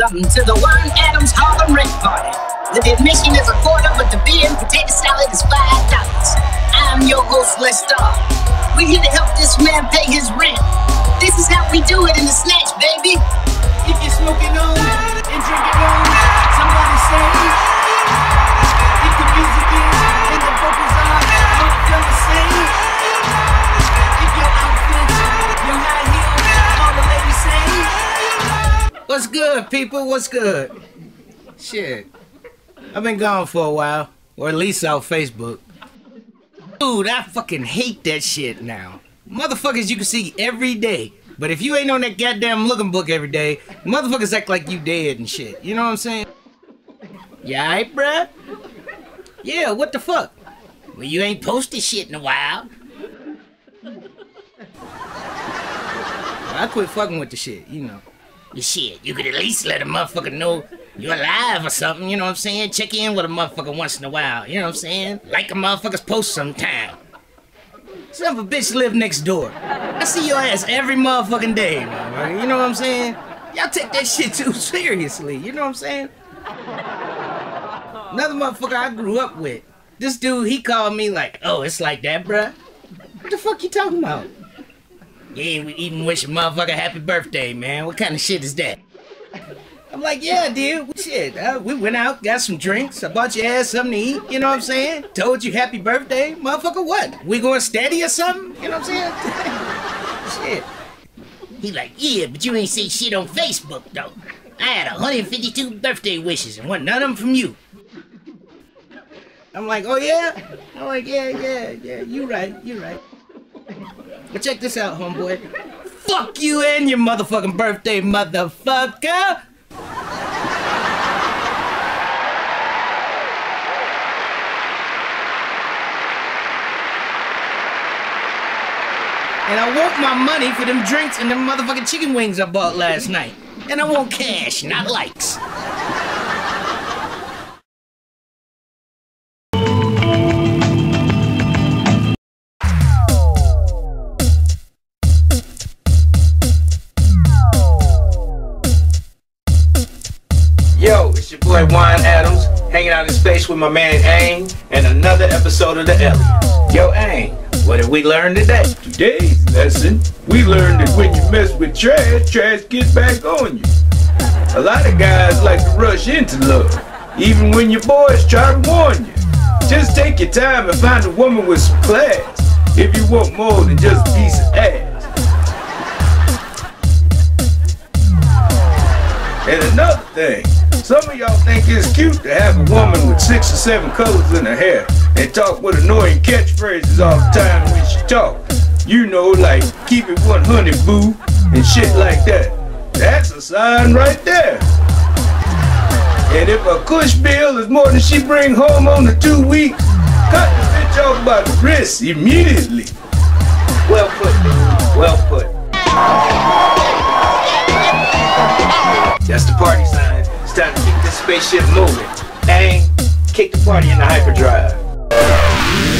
Welcome to the Juan Atomz Harlem Rent Party. The admission is a quarter, but the beer and potato salad is five dollars. I'm your host, Lestar. We're here to help this man pay his rent. This is how we do it in the snatch, baby. If you're smoking on What's good, people? What's good? Shit. I've been gone for a while, or at least off Facebook. Dude, I fucking hate that shit now. Motherfuckers you can see every day. But if you ain't on that goddamn looking book every day, motherfuckers act like you dead and shit. You know what I'm saying? Yeah, alright, bruh? Yeah, what the fuck? Well, you ain't posted shit in a while. I quit fucking with the shit, you know. Shit, you could at least let a motherfucker know you're alive or something, you know what I'm saying? Check in with a motherfucker once in a while, you know what I'm saying? Like a motherfucker's post sometime. Son of a bitch live next door. I see your ass every motherfucking day, motherfucker. You know what I'm saying? Y'all take that shit too seriously, you know what I'm saying? Another motherfucker I grew up with. This dude, he called me like, oh, it's like that, bruh? What the fuck you talking about? Yeah, we even wish a motherfucker happy birthday, man. What kind of shit is that? I'm like, yeah, dude. Shit, uh, we went out, got some drinks. I bought your ass something to eat. You know what I'm saying? Told you happy birthday, motherfucker. What? We going steady or something? You know what I'm saying? shit. He like, yeah, but you ain't say shit on Facebook though. I had 152 birthday wishes and one none of them from you. I'm like, oh yeah? I'm like, yeah, yeah, yeah. You right, you right. But check this out, homeboy. Fuck you and your motherfucking birthday, motherfucker! And I want my money for them drinks and them motherfucking chicken wings I bought last night. And I want cash, not likes. It's your Atomz, hanging out in space with my man Aang, and another episode of The L.E.N's. Yo, Aang, what did we learn today? Today's lesson, we learned that when you mess with trash, trash gets back on you. A lot of guys like to rush into love, even when your boys try to warn you. Just take your time and find a woman with some class if you want more than just a piece of ass. And another thing, some of y'all think it's cute to have a woman with six or seven colors in her hair and talk with annoying catchphrases all the time when she talk. You know, like keep it 100 boo and shit like that. That's a sign right there. And if a cush bill is more than she bring home on the two weeks, cut the bitch off by the wrist immediately. Well put. Well put. That's the party sign. It's time to keep this spaceship moving. Ain't kick the party in the hyperdrive.